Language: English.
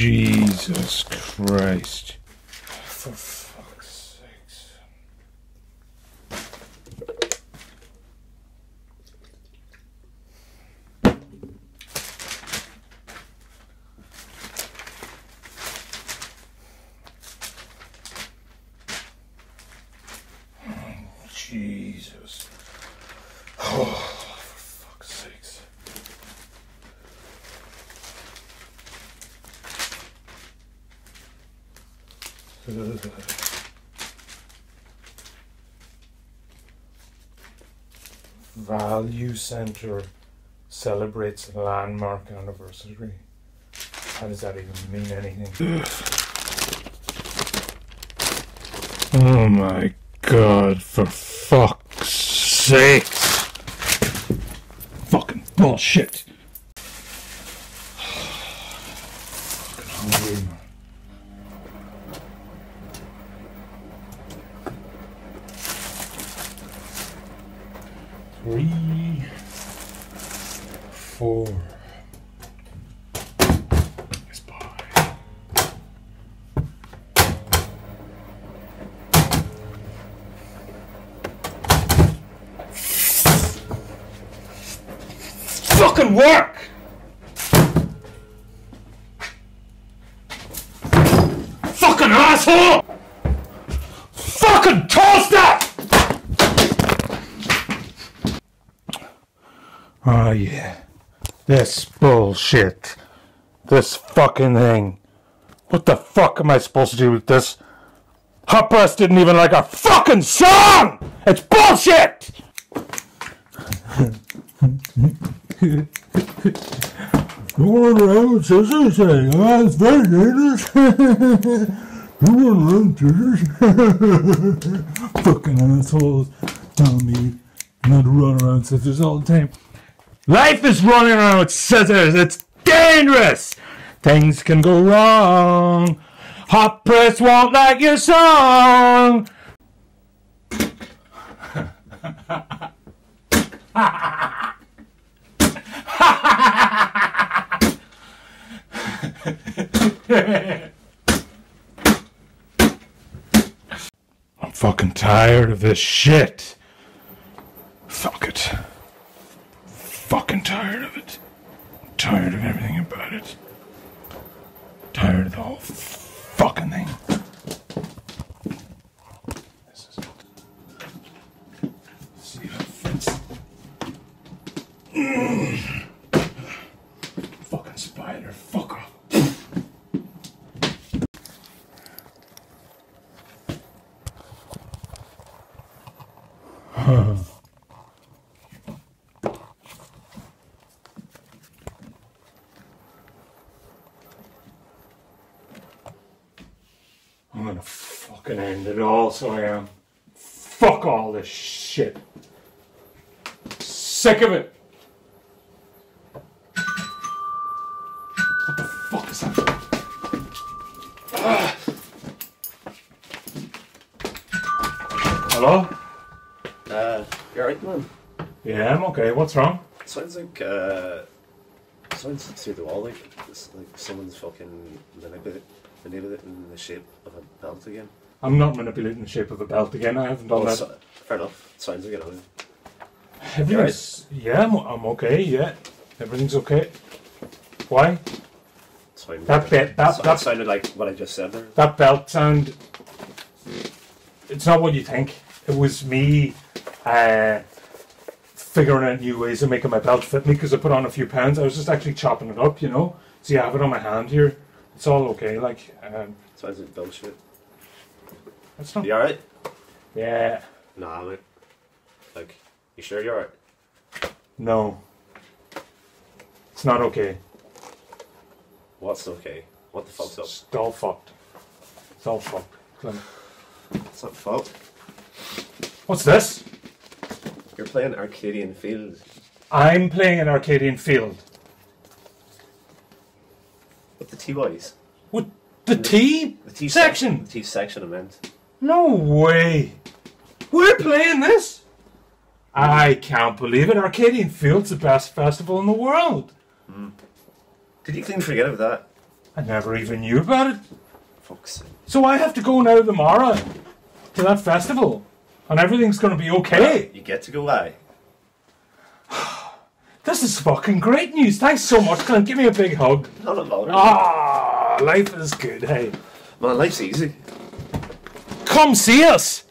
Jesus Christ. For fuck's sakes. Oh, Jesus. Oh, for fuck's sakes. Value Center celebrates landmark anniversary. How does that even mean anything? Oh my god, for fuck's sake! Fucking bullshit! Fucking hungry, man. Four. Fucking work! Fucking asshole! Fucking toaster! Oh yeah. This bullshit. This fucking thing. What the fuck am I supposed to do with this? Hot Press didn't even like our fucking song! It's bullshit! Going around scissors saying, oh, it's very dangerous. Going around scissors. Fucking assholes telling me not to run around scissors all the time. Life is running around with scissors. It's dangerous. Things can go wrong. Hot press won't like your song. I'm fucking tired of this shit. Fuck it. Fucking tired of it. Tired of everything about it. Tired of the whole fucking thing. This is. See it fits. Fucking spider. Fuck off. I'm gonna fucking end it all, so I am. Fuck all this shit. Sick of it. What the fuck is that? Ah. Hello? Uh, you're right, man. Yeah, I'm okay. What's wrong? Sounds like, uh, sounds through the wall, like, like someone's fucking manipulated, manipulated in the shape of a belt again. I'm not manipulating the shape of a belt again. I haven't done Well, that. so- fair enough. Sounds like it. huh? Everything's, yeah, I'm, I'm okay. Yeah, everything's okay. Why? Sound, That bit, that, so- that, sounded like what I just said there. that belt sound. It's not what you think. It was me uh, figuring out new ways of making my belt fit me because I put on a few pounds. I was just actually chopping it up, you know. See, I have it on my hand here. It's all okay. Like, um, so is it bullshit. it's not. You alright? Yeah, Nah, mate. Like, you sure you're alright? no. It's not okay. What's okay? What the fuck's up? It's all fucked. It's all fucked. It's not fucked. What's this? You're playing Arcadian Field I'm playing an Arcadian Field. With the TYs. What The tea The T section. The T section, I meant. No way. We're playing this. I can't believe it. Arcadian Field's the best festival in the world. Hmm. Did you clean forget about that? I never even knew about it. Fuck's sake. So I have to go now tomorrow to that festival, and everything's going to be okay. You get to go aye. This is fucking great news. Thanks so much, Clint. Give me a big hug. Not a bother. Ah, life is good. Hey, Man, life's easy. come see us.